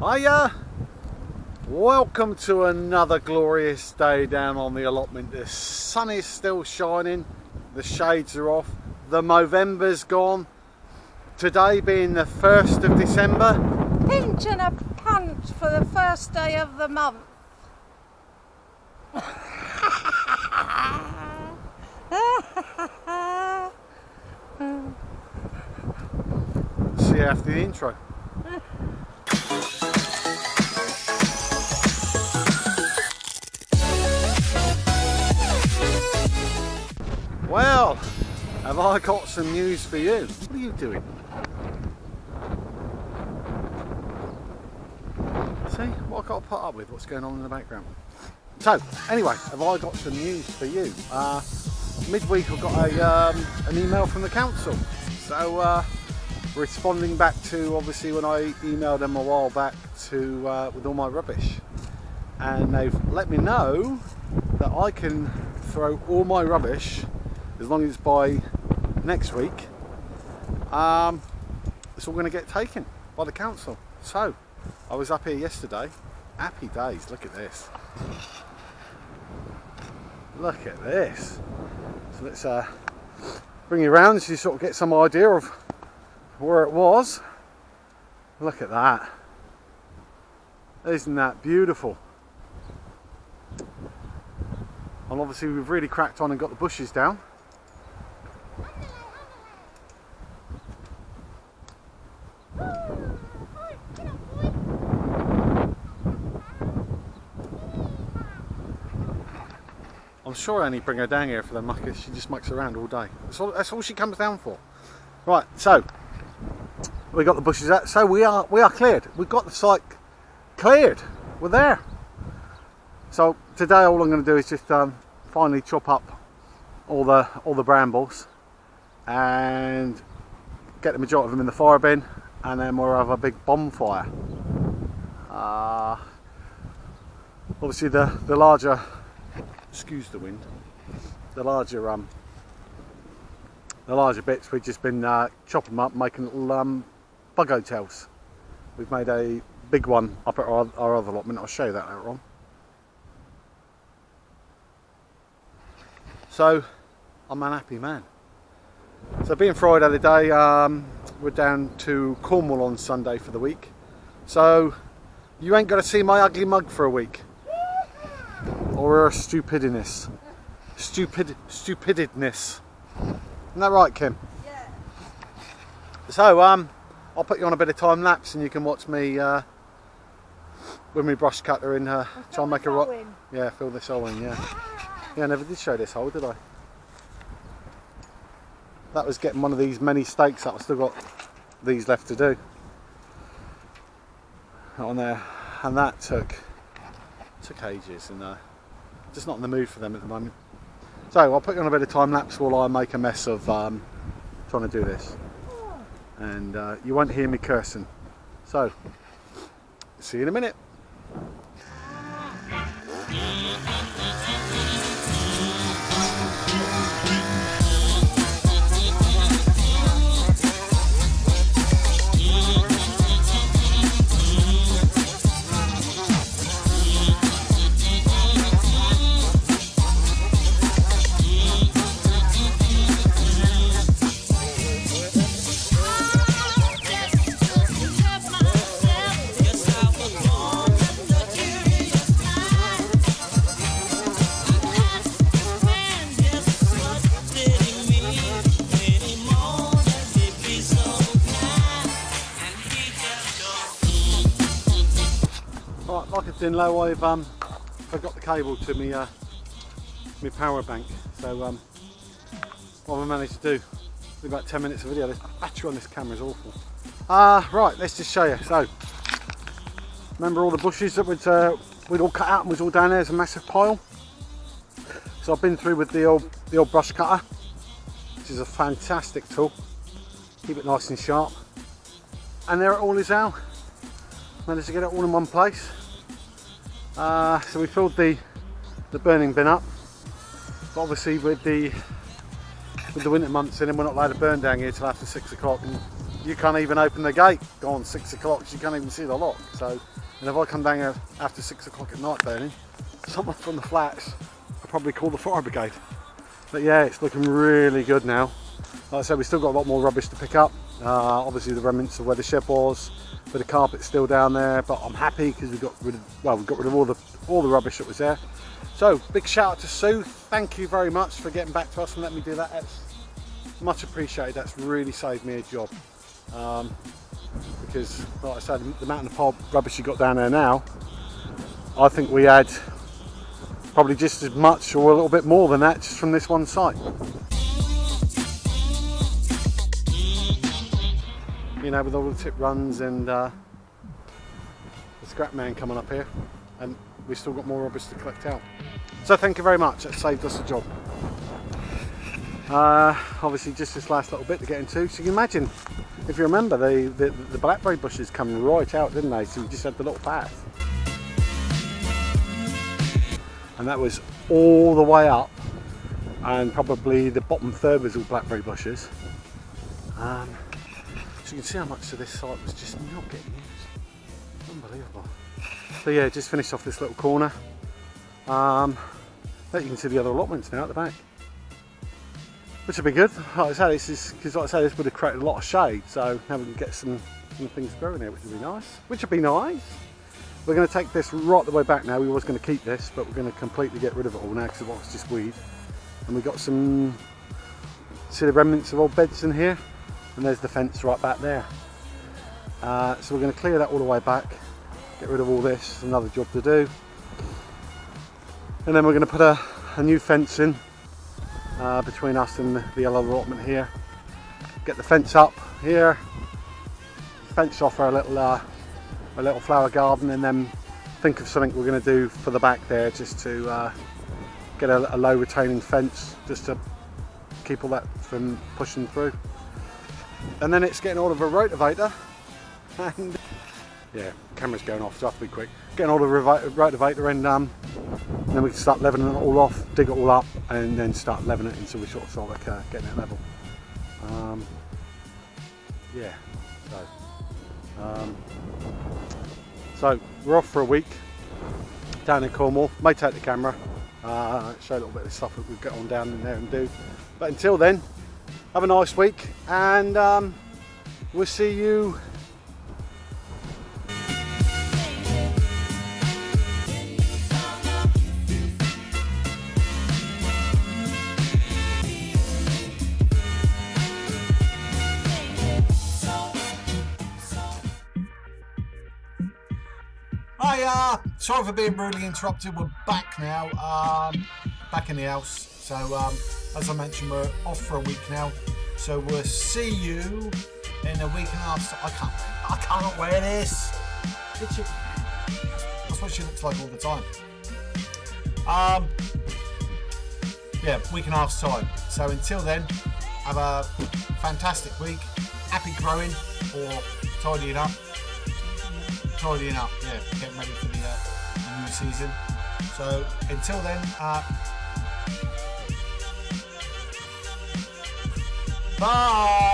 Hiya! Welcome to another glorious day down on the allotment. The sun is still shining, the shades are off, the Movember's gone. Today being the 1st of December. Pinch and a punch for the first day of the month. See you after the intro. I got some news for you? What are you doing? See what I've got to put up with, what's going on in the background. So, anyway, have I got some news for you? Uh, midweek I got a, um, an email from the council. So, uh, responding back to obviously when I emailed them a while back to uh, with all my rubbish. And they've let me know that I can throw all my rubbish as long as it's by next week. Um, it's all going to get taken by the council. So, I was up here yesterday. Happy days, look at this. Look at this. So let's uh, bring you around so you sort of get some idea of where it was. Look at that. Isn't that beautiful? And obviously we've really cracked on and got the bushes down. I'm sure only bring her down here for the muckers. She just mucks around all day. That's all, that's all she comes down for. Right, so we got the bushes out. So we are we are cleared. We've got the site cleared. We're there. So today all I'm going to do is just um, finally chop up all the all the brambles and get the majority of them in the fire bin and then we'll have a big bonfire. Uh, obviously the, the larger excuse the wind. The larger um the larger bits we've just been uh, chopping them up making little um, bug hotels. We've made a big one up at our, our other allotment. I'll show you that later on. So I'm an happy man. So being Friday the day um, we're down to Cornwall on Sunday for the week. So you ain't going to see my ugly mug for a week or her stupidness. Stupid, stupidness. Isn't that right, Kim? Yeah. So, um, I'll put you on a bit of time lapse, and you can watch me uh, with my brush cutter in uh, try and make a rock. Yeah, fill this hole in. Yeah. Yeah, I never did show this hole, did I? That was getting one of these many stakes up. I've still got these left to do on there, and that took took ages, and. Uh, just not in the mood for them at the moment. So I'll put you on a bit of time lapse while I make a mess of um, trying to do this. And uh, you won't hear me cursing. So, see you in a minute. Right, like I said low, I've um, forgot the cable to me, uh, my power bank. So um, what have I managed to do? In about 10 minutes of video. This battery on this camera is awful. Uh, right, let's just show you. So, remember all the bushes that we'd, uh, we'd all cut out and was all down there as a massive pile? So I've been through with the old, the old brush cutter, which is a fantastic tool. Keep it nice and sharp. And there it all is now. Managed to get it all in one place. Uh, so we filled the the burning bin up. But obviously with the with the winter months in, and we're not allowed to burn down here till after six o'clock. And you can't even open the gate on six o'clock. You can't even see the lock. So, and if I come down here after six o'clock at night, Bernie, someone from the flats, I'll probably call the fire brigade. But yeah, it's looking really good now. Like I said, we still got a lot more rubbish to pick up. Uh, obviously the remnants of where the shed was, but the carpet's still down there. But I'm happy because we got rid of well, we got rid of all the all the rubbish that was there. So big shout out to Sue. Thank you very much for getting back to us and letting me do that. That's much appreciated. That's really saved me a job. Um, because, like I said, the amount of pile rubbish you got down there now, I think we had probably just as much or a little bit more than that just from this one site. You know, with all the tip runs and uh, the scrap man coming up here, and we've still got more rubbish to collect out. So thank you very much, that saved us a job. Uh, obviously just this last little bit to get into, so you can imagine, if you remember, the, the, the blackberry bushes come right out, didn't they? So we just had the little path. And that was all the way up, and probably the bottom third was all blackberry bushes. Um, so you can see how much of this site was just not getting used. Unbelievable. So yeah, just finished off this little corner. Um, you can see the other allotments now at the back. Which would be good. Like I say, this is because like I say, this would have created a lot of shade, so now we can get some, some things growing here, which would be nice. Which would be nice. We're going to take this right the way back now. We was going to keep this, but we're going to completely get rid of it all now because it was just weed. And we've got some, see the remnants of old beds in here? And there's the fence right back there. Uh, so we're going to clear that all the way back, get rid of all this, another job to do. And then we're going to put a, a new fence in uh, between us and the, the other allotment here. Get the fence up here, fence off our little, uh, a little flower garden and then think of something we're going to do for the back there just to uh, get a, a low retaining fence just to keep all that from pushing through and then it's getting all of a rotavator. And yeah camera's going off so I have to be quick. Getting all of a rotavator and um, then we can start leveling it all off dig it all up and then start leveling it until we sort of, of like uh, getting it level. Um, yeah so um, so we're off for a week down in Cornwall. May take the camera uh, show a little bit of the stuff that we get on down in there and do. But until then have a nice week and um, we'll see you Hi, uh, sorry for being rudely interrupted. We're back now, um, back in the house. So, um, as I mentioned, we're off for a week now. So we'll see you in a week and a half. I can't, I can't wear this. That's what she looks like all the time. Um, yeah, week and a half's time. So until then, have a fantastic week. Happy growing or tidying up. Tidying up, yeah, getting ready for the, uh, the new season. So until then, uh, Bye.